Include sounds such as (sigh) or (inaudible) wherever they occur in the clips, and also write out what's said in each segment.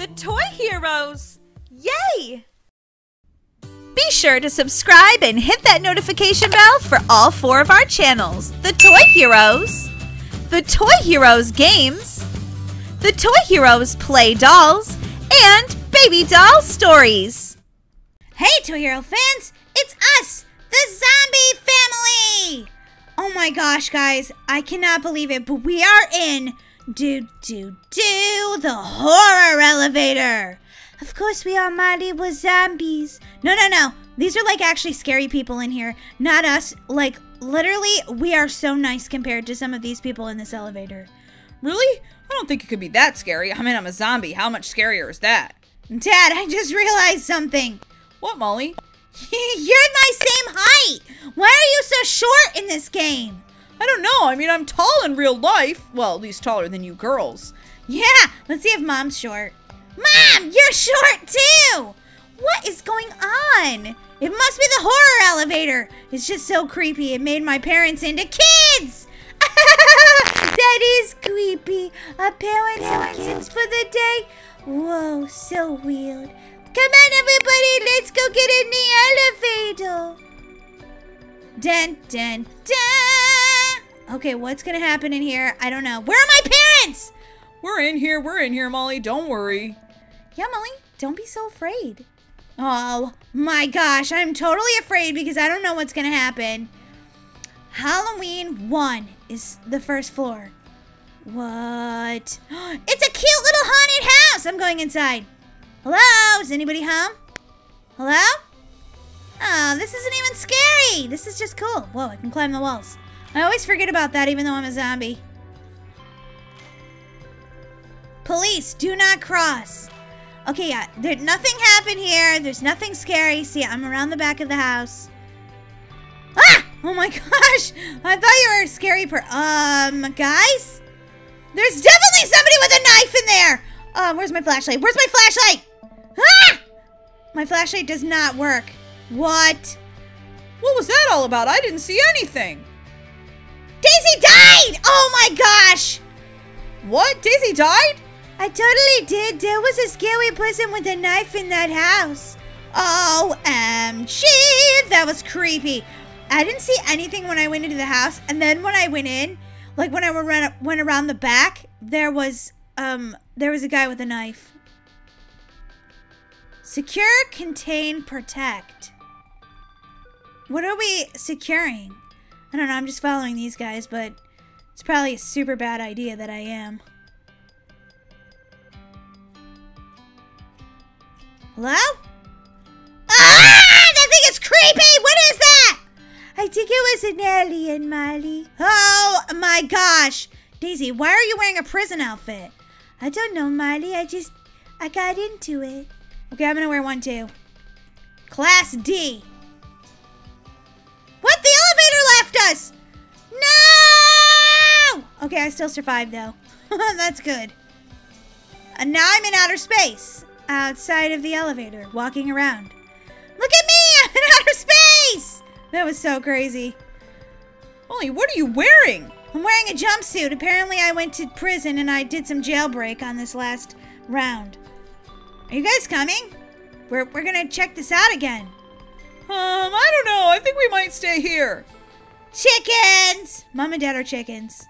The Toy Heroes! Yay! Be sure to subscribe and hit that notification bell for all four of our channels The Toy Heroes, The Toy Heroes Games, The Toy Heroes Play Dolls, and Baby Doll Stories. Hey, Toy Hero fans! It's us, the Zombie Family! Oh my gosh, guys, I cannot believe it, but we are in do do do the horror elevator. Of course, we are Marty with zombies. No, no, no. These are like actually scary people in here, not us. Like, literally, we are so nice compared to some of these people in this elevator. Really? I don't think it could be that scary. I mean, I'm a zombie. How much scarier is that? Dad, I just realized something. What, Molly? (laughs) You're my same height. Why are you so short in this game? I don't know. I mean, I'm tall in real life. Well, at least taller than you girls. Yeah, let's see if mom's short. Mom, you're short too! What is going on? It must be the horror elevator. It's just so creepy. It made my parents into kids! (laughs) that is creepy. Our parents kids for the day? Whoa, so weird. Come on, everybody, let's go get in the elevator. Dun, dun, dun. Okay, what's gonna happen in here? I don't know. Where are my parents? We're in here. We're in here, Molly. Don't worry. Yeah, Molly, don't be so afraid. Oh my gosh, I'm totally afraid because I don't know what's gonna happen. Halloween 1 is the first floor. What? (gasps) It's a cute little haunted house! I'm going inside. Hello? Is anybody home? Hello? Oh, this isn't even scary. This is just cool. Whoa, I can climb the walls. I always forget about that even though I'm a zombie. Police, do not cross. Okay, yeah, there, nothing happened here. There's nothing scary. See, I'm around the back of the house. Ah! Oh my (laughs) gosh! I thought you were a scary per- Um, guys? There's definitely somebody with a knife in there! Um, where's my flashlight? Where's my flashlight? Ah! My flashlight does not work. What? What was that all about? I didn't see anything. Daisy died! Oh my gosh! What? Daisy died? I totally did. There was a scary person with a knife in that house. OMG! That was creepy. I didn't see anything when I went into the house, and then when I went in, like when I went around the back, there was um there was a guy with a knife. Secure, contain, protect. What are we securing? I don't know, I'm just following these guys, but it's probably a super bad idea that I am. Hello? Ah! That thing is creepy! What is that? I think it was an alien, Molly. Oh my gosh! Daisy, why are you wearing a prison outfit? I don't know, Molly. I just, I got into it. Okay, I'm gonna wear one too. Class D. us! No! Okay, I still survived though. (laughs) That's good. And now I'm in outer space. Outside of the elevator, walking around. Look at me! (laughs) I'm in outer space! That was so crazy. Molly, what are you wearing? I'm wearing a jumpsuit. Apparently I went to prison and I did some jailbreak on this last round. Are you guys coming? We're, we're gonna check this out again. Um, I don't know. I think we might stay here. Chickens! Mom and Dad are chickens.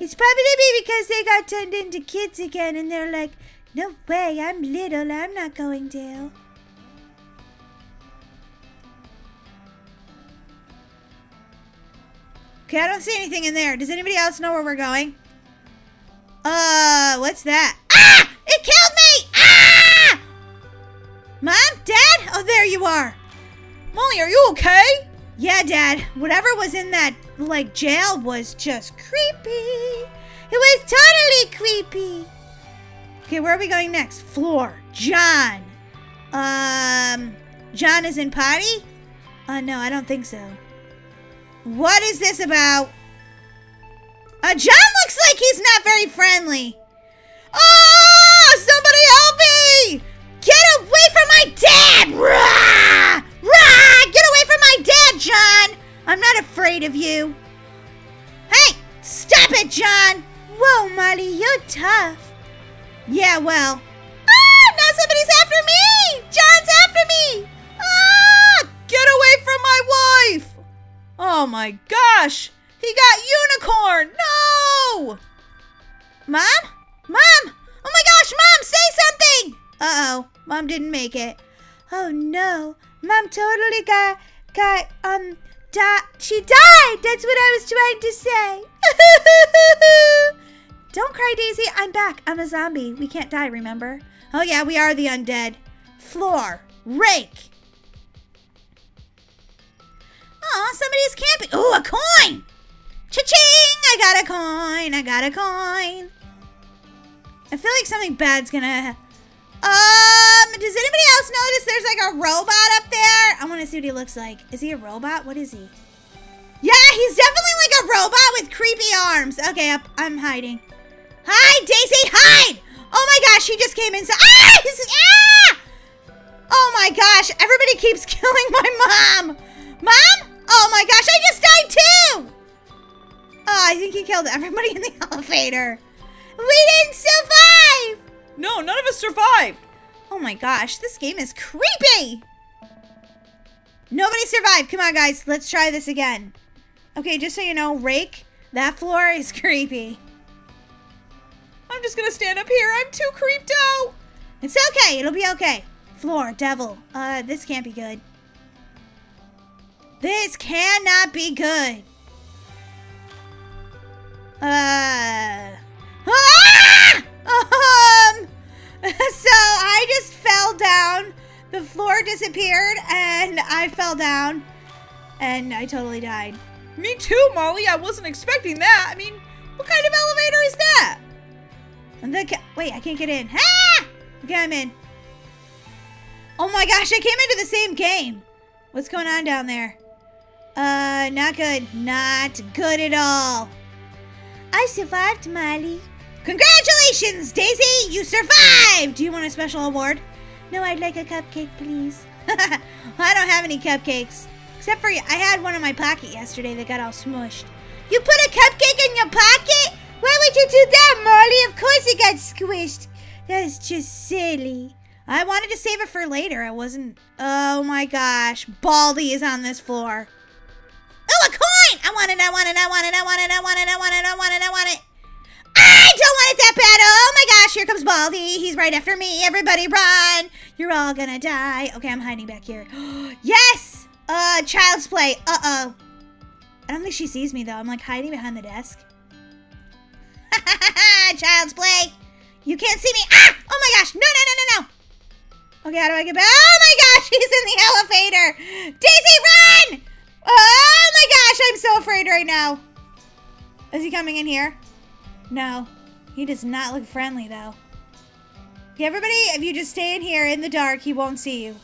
It's probably because they got turned into kids again and they're like, no way, I'm little, I'm not going there. Okay, I don't see anything in there. Does anybody else know where we're going? Uh, what's that? Ah! It killed me! Ah! Mom? Dad? Oh, there you are. Molly, are you okay? Yeah, Dad. Whatever was in that, like, jail was just creepy. It was totally creepy. Okay, where are we going next? Floor. John. Um, John is in potty? Uh, no, I don't think so. What is this about? Uh, John looks like he's not very friendly. Oh, somebody help me! Afraid of you. Hey, stop it, John! Whoa, Molly, you're tough. Yeah, well. Ah! Now somebody's after me! John's after me! Ah! Get away from my wife! Oh my gosh! He got unicorn! No! Mom? Mom! Oh my gosh, Mom, say something! Uh-oh, Mom didn't make it. Oh no, Mom totally got, got, um, di- she died! That's what I was trying to say. (laughs) Don't cry, Daisy. I'm back. I'm a zombie. We can't die, remember? Oh yeah, we are the undead. Floor. Rake. Aw, somebody's camping. Ooh, a coin! Cha-ching! I got a coin. I got a coin. I feel like something bad's gonna. Um, does anybody else notice there's like a robot up there? I want to see what he looks like. Is he a robot? What is he? Yeah, he's definitely like a robot with creepy arms. Okay, up, I'm hiding. Hide, Daisy, hide! Oh my gosh, he just came inside. Ah! He's, ah! Oh my gosh, everybody keeps (laughs) killing my mom. Mom? Oh my gosh, I just died too! Oh, I think he killed everybody in the (laughs) elevator. We didn't survive! No, none of us survived! Oh my gosh, this game is creepy! Nobody survived. Come on, guys. Let's try this again. Okay, just so you know, Rake, that floor is (laughs) creepy. I'm just gonna stand up here. I'm too creeped out. It's okay. It'll be okay. Floor, devil. Uh, this can't be good. This cannot be good. Uh. Ah! Um. (laughs) So I just fell down. The floor disappeared, and I fell down, and I totally died. Me too, Molly. I wasn't expecting that. I mean, what kind of elevator is that? And the ca- wait, I can't get in. Ah! Okay, I'm in. Oh my gosh, I came into the same game. What's going on down there? Uh, not good. Not good at all. I survived, Molly. Congratulations, Daisy! You survived! Do you want a special award? No, I'd like a cupcake, please. (laughs) I don't have any cupcakes. Except for, I had one in my pocket yesterday that got all smushed. You put a cupcake in your pocket? Why would you do that, Molly? Of course it got squished. That is just silly. I wanted to save it for later. I wasn't. Oh my gosh. Baldi is on this floor. Oh, a coin! I want it, I want it, I want it, I want it, I want it, I want it, I want it, I want it. I don't want it that bad. Oh my gosh, here comes Baldi. He's right after me. Everybody run. You're all gonna die. Okay, I'm hiding back here. (gasps) yes! Uh, child's play. Uh-oh. I don't think she sees me though. I'm like hiding behind the desk. (laughs) child's play. You can't see me. Ah! Oh my gosh. No, no, no, no, no. Okay, how do I get back? Oh my gosh, (laughs) he's in the elevator. Daisy, run! Oh my gosh, I'm so afraid right now. Is he coming in here? No. He does not look friendly, though. Okay, everybody, if you just stay in here in the dark, he won't see you.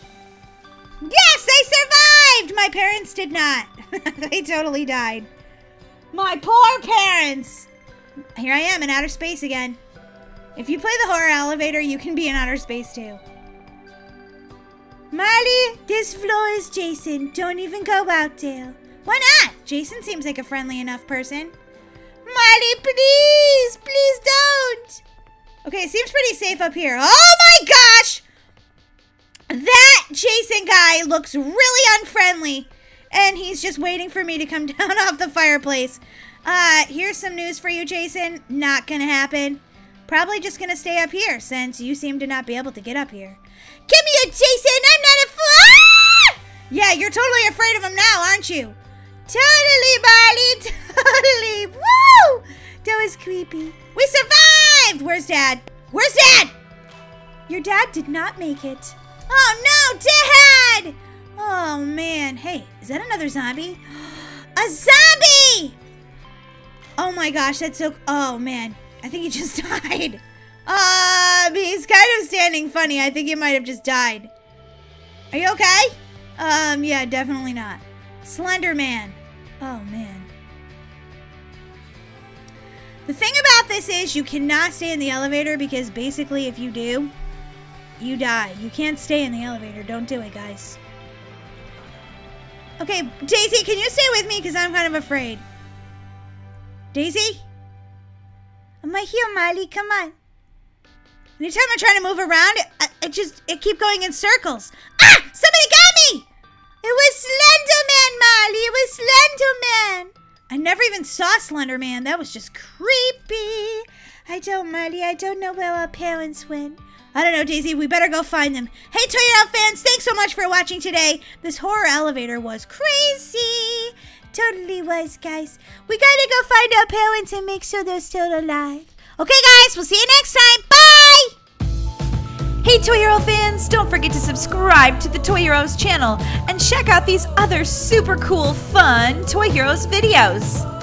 Yes, I survived! My parents did not. (laughs) they totally died. My poor parents! Here I am in outer space again. If you play the horror elevator, you can be in outer space too. Molly, this floor is Jason. Don't even go out there. Why not? Jason seems like a friendly enough person. Molly, please, please don't. Okay, seems pretty safe up here. Oh my gosh! That Jason guy looks really unfriendly. And he's just waiting for me to come (laughs) down off the fireplace. Uh, here's some news for you, Jason. Not gonna happen. Probably just gonna stay up here since you seem to not be able to get up here. Give me a Jason! I'm not a fool! Ah! Yeah, you're totally afraid of him now, aren't you? Totally, Molly. (laughs) Totally. Woo! That was creepy. We survived! Where's Dad? Where's Dad? Your dad did not make it. Oh no, Dad! Oh man. Hey, is that another zombie? (gasps) A zombie! Oh my gosh, that's so. Oh man. I think he just (laughs) died. Um, he's kind of standing funny. I think he might have just died. Are you okay? Um, yeah, definitely not. Slender Man. Oh, man. The thing about this is you cannot stay in the elevator because basically if you do, you die. You can't stay in the elevator. Don't do it, guys. Okay, Daisy, can you stay with me because I'm kind of afraid? Daisy? Am I here, Molly? Come on. Anytime I try to move around, I, it just it keep going in circles. Ah! Somebody got me! It was Slenderman, Molly. It was Slenderman. I never even saw Slender Man. That was just creepy. I don't, Molly. I don't know where our parents went. I don't know, Daisy. We better go find them. Hey, Toy Hero fans, thanks so much for watching today. This horror elevator was crazy. Totally was, guys. We gotta go find our parents and make sure they're still alive. Okay, guys, we'll see you next time. Bye! Hey Toy Hero fans, don't forget to subscribe to the Toy Heroes channel and check out these other super cool, fun Toy Heroes videos.